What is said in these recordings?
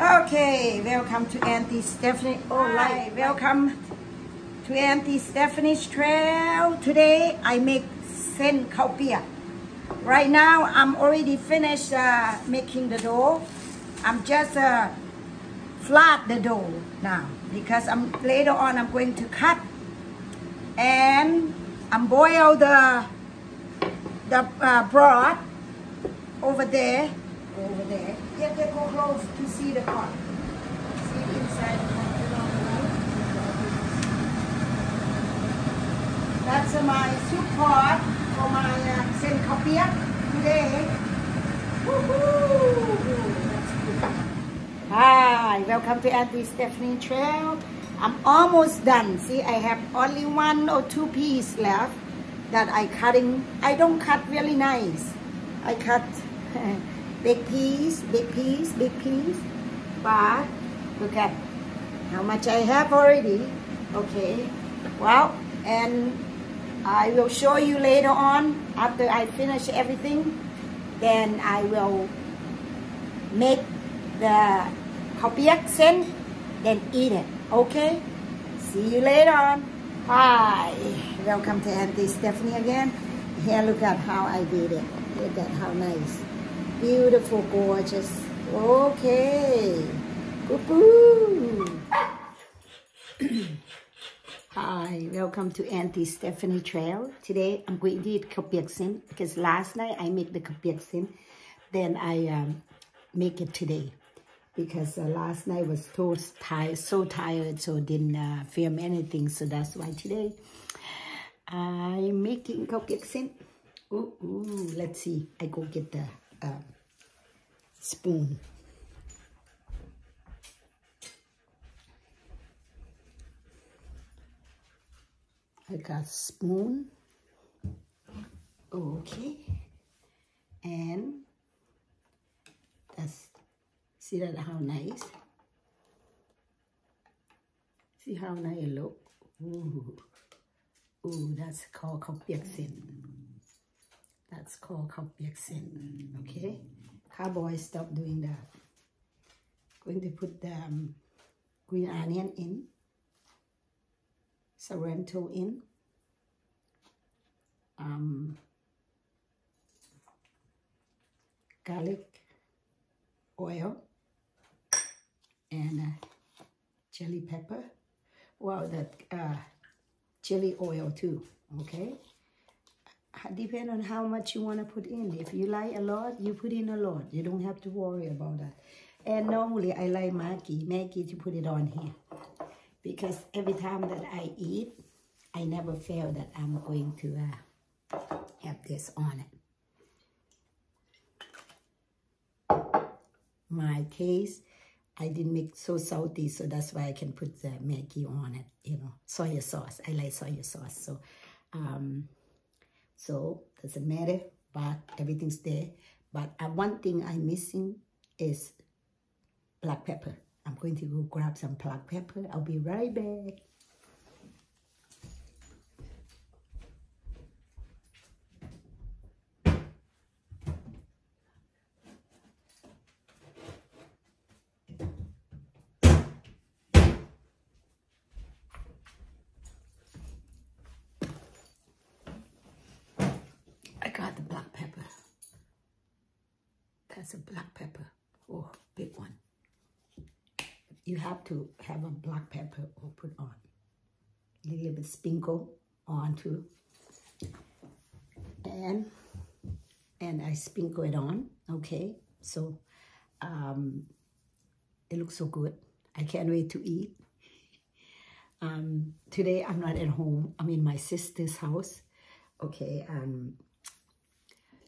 Okay, welcome to Auntie Stephanie. Oh, Hi. welcome to Auntie Stephanie's Trail. Today I make sen khao piak. Right now I'm already finished uh, making the dough. I'm just uh, flat the dough now because I'm later on I'm going to cut and I'm boil the the uh, broth over there over there. Yeah, they go close to see the pot. See inside the you? That's uh, my soup pot for my uh, sen today. Hi, welcome to Auntie Stephanie Trail. I'm almost done. See, I have only one or two pieces left that I cutting. I don't cut really nice. I cut big piece, big piece, big piece. But look at how much I have already. Okay. Well, and I will show you later on after I finish everything. Then I will make the kapiak sen, then eat it. Okay? See you later on. Hi. Welcome to Auntie Stephanie again. Here, look at how I did it. Look at how nice. Beautiful, gorgeous. Okay. Good. Hi, welcome to Auntie Stephanie Trail. Today I'm going to eat kapiak sin because last night I made the kapiak sin. Then I um, make it today because uh, last night was so tired, so tired, so didn't uh, film anything. So that's why today I'm making sin. Ooh, ooh, let's see. I go get the uh, spoon. I got spoon. Okay. And that's, see that how nice? See how nice it look? Ooh. Ooh, that's called sin. That's called kapiak sin. Okay? Cowboy, stop doing that. Going to put the um, green onion in. Sorrento in. Um, garlic oil and uh, chili pepper. Wow, that uh, chili oil too, okay? Depend on how much you want to put in. If you like a lot, you put in a lot. You don't have to worry about that. And normally I like Maggi, Maggi to put it on here. Because every time that I eat, I never feel that I'm going to uh, have this on it. my taste. I didn't make so salty, so that's why I can put the Maggi on it, you know, soy sauce. I like soy sauce. So, um, so doesn't matter, but everything's there. But uh, one thing I'm missing is black pepper. I'm going to go grab some black pepper. I'll be right back. I got the black pepper. A black pepper. Oh, big one. You have to have a black pepper or put on. A little bit sprinkle on too. And and I sprinkle it on, okay? So um it looks so good. I can't wait to eat. Um, today I'm not at home. I'm in my sister's house. Okay, um,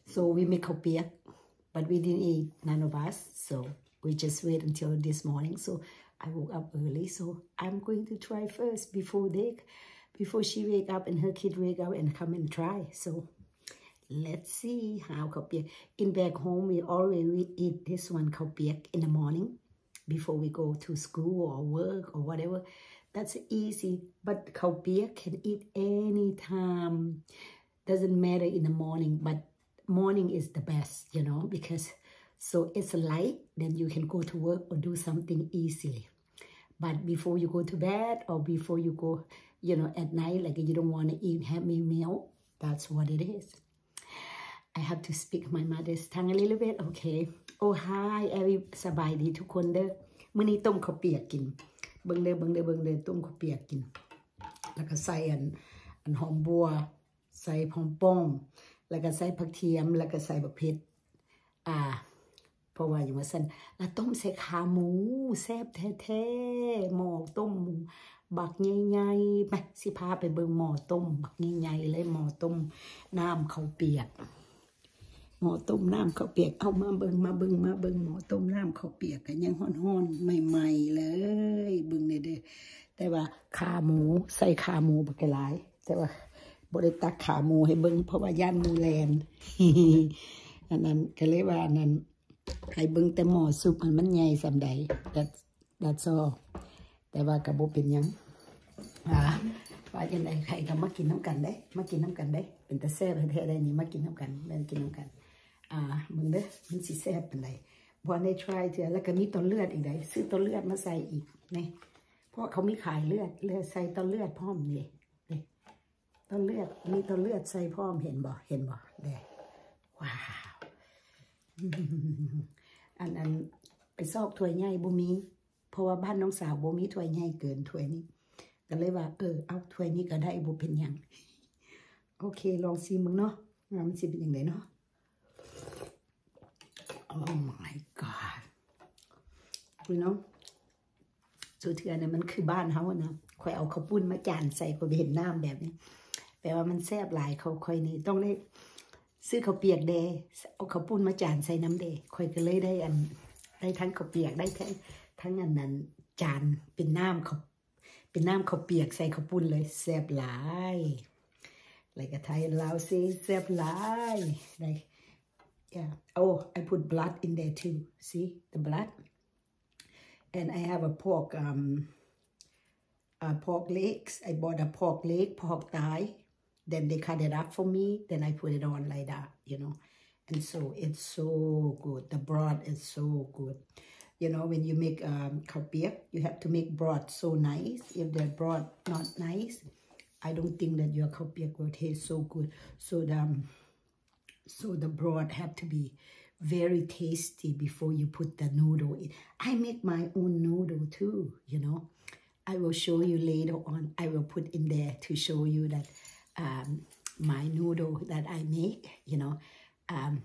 so we make kopiak, but we didn't eat, none of us. So we just wait until this morning. So I woke up early. So I'm going to try first before they, before she wake up and her kid wake up and come and try. So let's see how kopiak. In back home, we we eat this one kopiak in the morning before we go to school or work or whatever. That's easy, but kopiak can eat anytime. Doesn't matter in the morning, but morning is the best, you know, because So it's light, then you can go to work or do something easily. But before you go to bed or before you go, you know, at night, like you don't want to eat heavy meal, that's what it is. I have to speak my mother's tongue a little bit, okay? Oh, hi, every สบายดีทุกคนเด้อมื้อนี้ต้มข้าวเปียกกิน เบิ่งเด้อเบิ่งเด้อเบิ่งเด้อต้มข้าวเปียกกิน แล้วก็ใส่อันอันหอมบัว ใส่หอมป้อง แล้วก็ใส่ผักเทียม แล้วก็ใส่บักเผ็ดอ่าเพราะว่าอย่าว่าสันแล้วต้มใส่ขาหมูแซ่บแท้ๆหม้อต้มหมูบักใหญ่ๆไปสิพาไปเบิ่งหม้อต้ม บักใหญ่ๆเลยหม้อต้มน้ำข้าวเปียกหม้อต้มน้ำข้าวเปียกเอามาเบิ่งมาเบิ่งมาเบิ่งหม้อต้มน้ำข้าวเปียกกันยังฮ้อนๆใหม่ๆเลยเบิ่งเด้อแต่ว่าขาหมูใส่ขาหมูบักหลาย แต่ว่า บริตักขามูให้เบิ่งเพราะว่าย่านมูแลนอันนั้นก็เลยว่าอันนั้นให้เบิ่งแต่หมอซุปอันมันใหญ่สำใด that that's all แต่ว่าก็บ่เป็นยังอ่าว่าจังไดใครก็มากินน้ำกันได้ มากินน้ำกันได้ เป็นแต่แซ่บแท้ๆได้นี่มากินน้ำกันมากินน้ำกัน อ่ามึงเด้อมันสิแซ่บเปานใดบ่ได้ try เถอะแล้วก็มีต้นเลือดอีกได้ซื้อต้นเลือดมาใส่อีกนี่เพราะเขามีขายเลือดเลือดใส่ต้นเลือดพร้อมนี่นี่ ต้นเลือดมีต้นเลือดใส่พร้อมเห็นบ่เห็นบ่เด้ว้าวอันอันไปซอกถ้วยใหญ่บ่มีเพราะว่าบ้านน้องสาวบ่มีถ้วยใหญ่เกินถ้วยนี้ก็เลยว่า เออเอาถ้วยนี้ก็ได้บ่เป็นหยังโอเค ลองซิมึงเนาะว่ามันสิเป็นยังไงเนาะ Oh my god คุณน้องสุเทือเนี่ยมันคือบ้านเขาอะนะคอยเอาข้าวปุ้นมาจานใส่ก็เห็นน้ำแบบนี้ แปลว่ามันแซ่บหลายเขาค่อยนี่ต้องได้ซื้อข้าวเปียกแดเอาข้าวปุ้นมาจานใส่น้ำแดค่อยก็เลยได้อันได้ทั้งข้าวเปียกได้ทั้งทั้งอันนั้นจานเป็นน้ำข้าวเป็นน้ำข้าวเปียกใส่ข้าวปุ้นเลยแซ่บหลายอะไรก็ไทยลาวซีแซ่บหลายได้ yeah oh I put blood in there too see the blood and I have a pork um uh, pork legs I bought a pork leg pork thigh then they cut it up for me then I put it on like that you know and so it's so good the broth is so good you know when you make um kapia you have to make broth so nice if the broth not nice I don't think that your kapia will taste so good so the um, so the broth have to be very tasty before you put the noodle in. I make my own noodle too, you know. I will show you later on. I will put in there to show you that um, my noodle that I make, you know, um,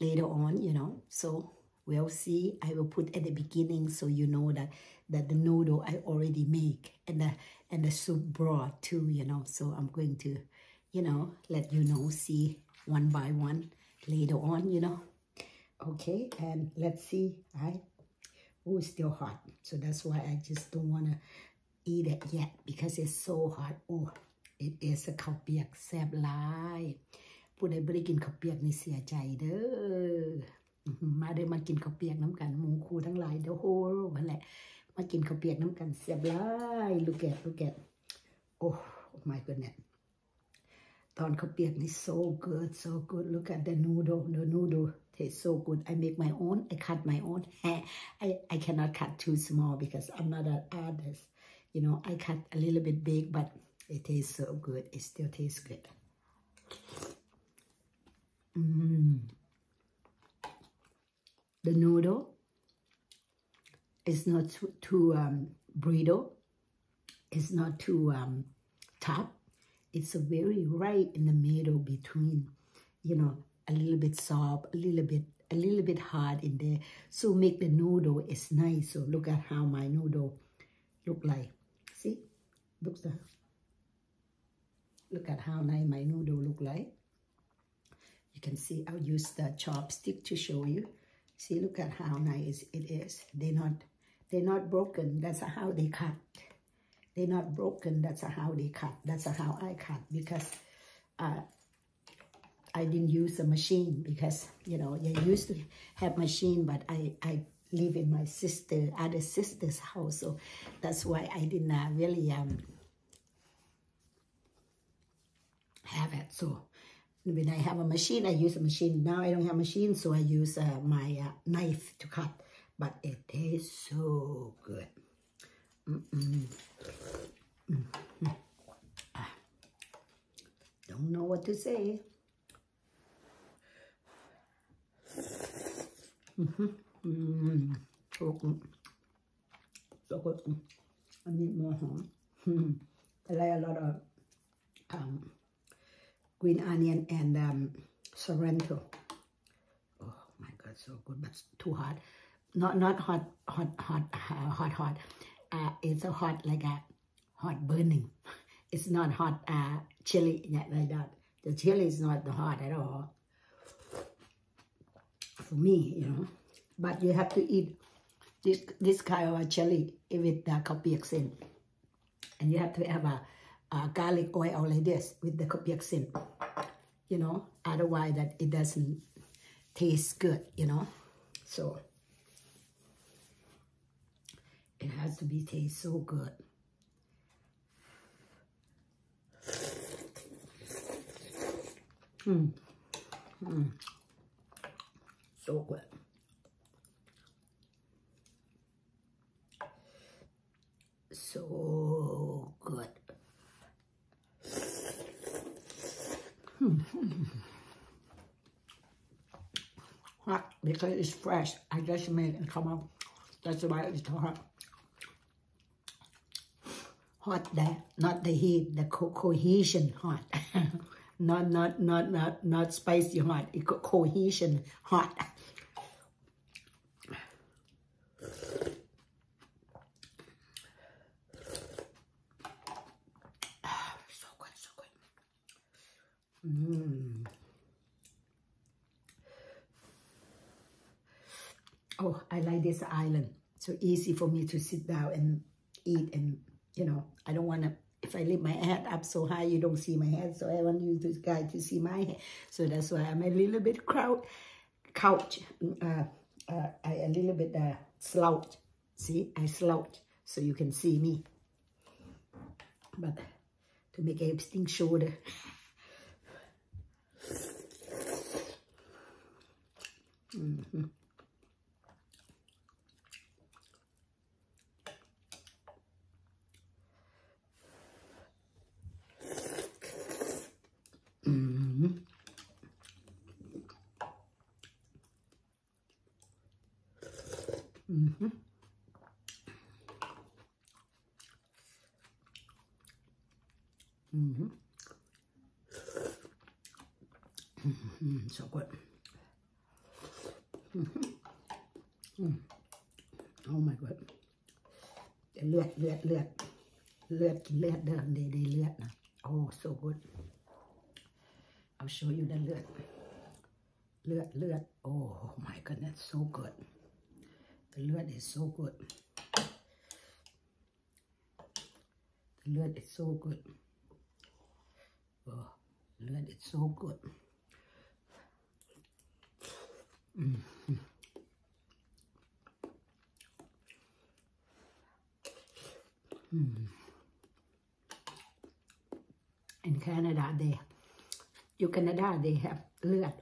later on, you know. So we'll see. I will put at the beginning so you know that that the noodle I already make and the and the soup broth too, you know. So I'm going to, you know, let you know, see one by one later on, you know. Okay, and let's see. I oh, it's still hot, so that's why I just don't want to eat it yet because it's so hot. Oh, it is a ข้าวเปียกแซ่บหลาย ผู้ใดบ่ได้กินข้าวเปียกนี่เสียใจเด้อมาเด้อมากินข้าวเปียกน้ำกันหมูคูทั้งหลายเด้อโหนั่นแหละ มากินข้าวเปียกน้ำกันแซ่บหลาย look at look at oh my goodness ตอนข้าวเปียกนี่ so good so good look at the noodle the noodle taste so good I make my own I cut my own I I cannot cut too small because I'm not an artist you know I cut a little bit big but it tastes so good it still tastes good mm. the noodle is not too, too um, brittle it's not too um, tough it's very right in the middle between, you know, a little bit soft, a little bit, a little bit hard in there. So make the noodle is nice. So look at how my noodle look like. See, looks the, look at how nice my noodle look like. You can see I'll use the chopstick to show you. See, look at how nice it is. They're not, they're not broken. That's how they cut they're not broken. That's how they cut. That's how I cut because uh, I didn't use a machine because, you know, I used to have machine, but I, I live in my sister, other sister's house. So that's why I didn't uh, really um, have it. So when I have a machine, I use a machine. Now I don't have machine, so I use uh, my uh, knife to cut. But it tastes so good. Mm -mm. Mm. Don't know what to say. Mm-hmm. So good. So good. I need more home. I like a lot of um, green onion and um, Sorrento. Oh my God, so good, but too hot. Not not hot, hot, hot, uh, hot, hot. Uh, it's a hot like a hot burning. It's not hot uh, chili like that. The chili is not hot at all. For me, you know. But you have to eat this this kind of chili with the kapiak sin. And you have to have a uh, garlic oil like this with the kopiaksin, you know, otherwise that it doesn't taste good, you know, so it has to be taste so good. Hmm. Hmm. So good. So good. hot because it's fresh. I just made it come out. That's why it's hot. Hot there, not the heat, the co cohesion hot. not not not not not spicy hot. It co cohesion hot. so good, so good. Mmm. Oh, I like this island. So easy for me to sit down and eat and, you know, I don't want to, if I lift my head up so high, you don't see my head. So I want you to, guys to see my head. So that's why I'm a little bit crowd, couch, uh, uh, little bit uh, slouch. See, I slouch so you can see me. But to make everything -hmm. Mm-hmm. Mm-hmm. Mm-hmm. So good. Mm-hmm. Mm. Oh my god. เลือดเลือดเลือดเลือดกินเลือดเดิมเดย์เลือดนะ Oh so good I'll show you the เลือดเลือดเลือด Oh my goodness so good the lid is so good. The lid is so good. Oh, lid is so good. Mm -hmm. Mm. In Canada, they, you Canada, they have เลือด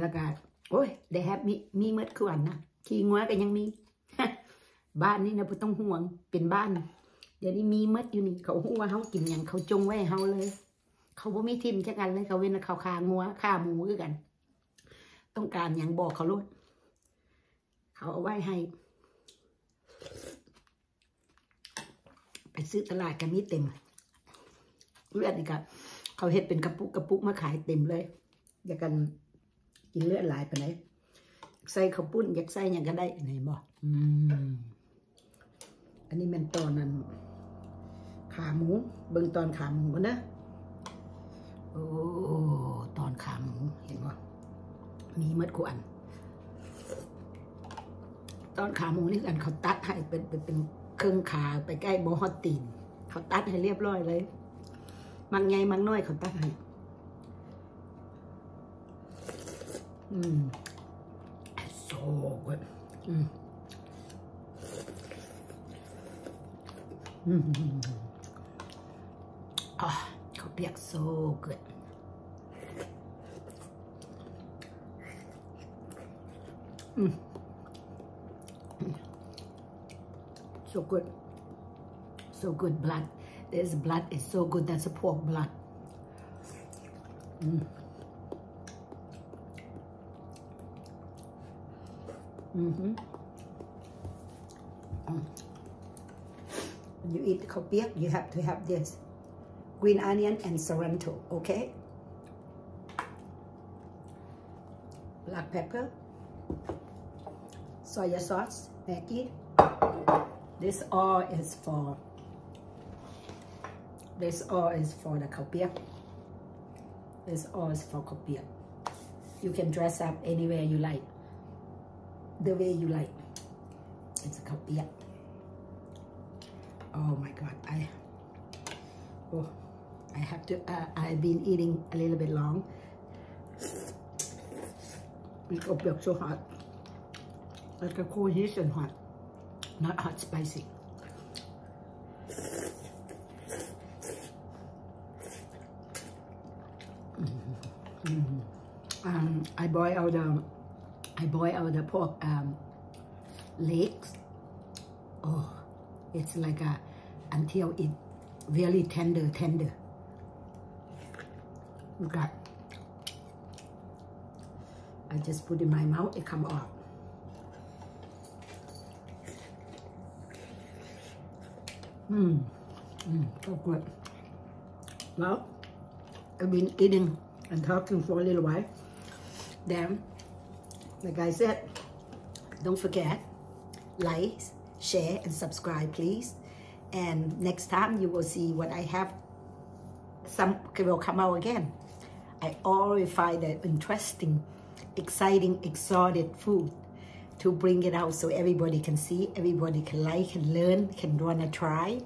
แล้วก็โอ้ย they have มีมีเมื่อคืนนะขี้งัวก็ยังมี บ้านนี่นะพ่ต้องห่วงเป็นบ้าน เดี๋ยวนี้มีมดอยู่นี่ เขาหัวเขากินอย่างเขาจงไว้เขาเลย เขาบ่มีทิมเช่กันเลยเขาเว้นเขาคางัวฆ่าหมูกัน ต้องการอย่างบอกเขาลุดเขาเอาไว้ให้ ไปซื้อตลาดกันมีเต็มเลือดนี่กับเขาเห็ดเป็นกระปุกกระปุกมาขายเต็มเลย อยากกันกินเลือดหลายไปไหนใส่ข้าวปุ้นอยากใส่ยังก็ได้ไหนบอกอันนี้เป็นตอนนั้น ขาหมู เบิ่งตอนขาหมูนะ โอ้ ตอนขาหมูเห็นบ่ มีมัดขวนตอนขาหมูนี่กันเขาตัดให้เป็นเป็นเป็นเครื่องขาไปใกล้โบฮอตตีน เขาตัดให้เรียบร้อยเลย มังใหญ่มังน้อยเขาตัดให้อืม so good. Mm. Mm -hmm. Ah, kopiak so good. Mm. So good. So good blood. This blood is so good. That's a pork blood. Mm. Mm-hmm. Mm. When you eat khao piak, you have to have this green onion and Sorrento, okay? Black pepper, soy sauce, Maggi. This all is for this all is for the khao piak. This all is for khao. You can dress up anywhere you like the way you like. It's a yeah. Oh my God, I, oh, I have to, uh, I've been eating a little bit long. It's so hot. Like a and hot, not hot spicy. Mm -hmm. Mm -hmm. Um, I boil out the I boil out the pork um, legs. Oh, it's like a, until it really tender, tender. Look at, I just put in my mouth, it come off. Mmm, so good. Well, I've been eating and talking for a little while. Then like I said, don't forget, like, share, and subscribe, please. And next time you will see what I have. Some will come out again. I always find that interesting, exciting, exotic food to bring it out so everybody can see, everybody can like, can learn, can wanna try,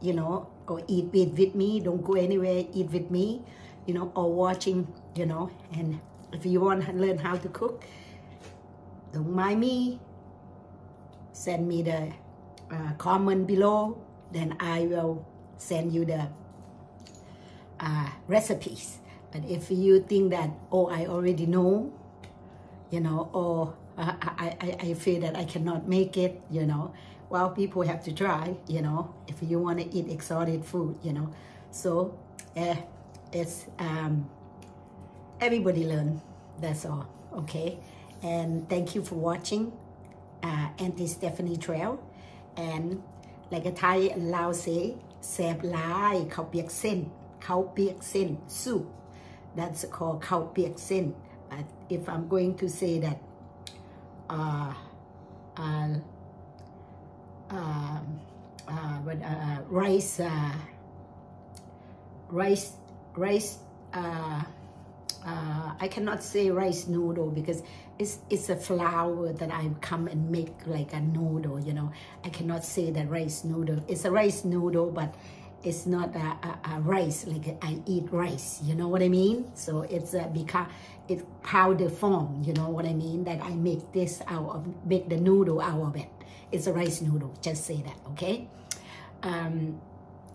you know, or eat it with me. Don't go anywhere, eat with me, you know, or watching, you know. And if you want to learn how to cook, don't mind me. Send me the uh, comment below. Then I will send you the uh, recipes. But if you think that, oh, I already know, you know, or I, I, I feel that I cannot make it, you know, well, people have to try, you know, if you want to eat exotic food, you know. So, uh, it's, um, everybody learn, that's all, okay? And thank you for watching uh, Auntie Stephanie Trail. And like a Thai Lao say, Seb Lai Khao Piak Sin, Khao Piak Sin soup. That's called Khao Piak Sin. But if I'm going to say that uh, uh, uh, uh, but, uh, rice, uh, rice, rice, uh, uh, I cannot say rice noodle because it's it's a flour that I come and make like a noodle, you know. I cannot say that rice noodle. It's a rice noodle, but it's not a, a, a rice, like I eat rice, you know what I mean? So it's a, because it's powder form, you know what I mean? That I make this out of, make the noodle out of it. It's a rice noodle, just say that, okay? Um,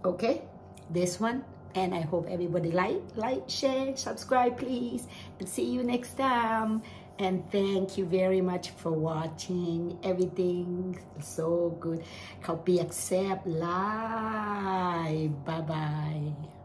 okay, this one and I hope everybody like, like, share, subscribe, please. And see you next time. And thank you very much for watching. Everything so good. Piak Sep Live. Bye-bye.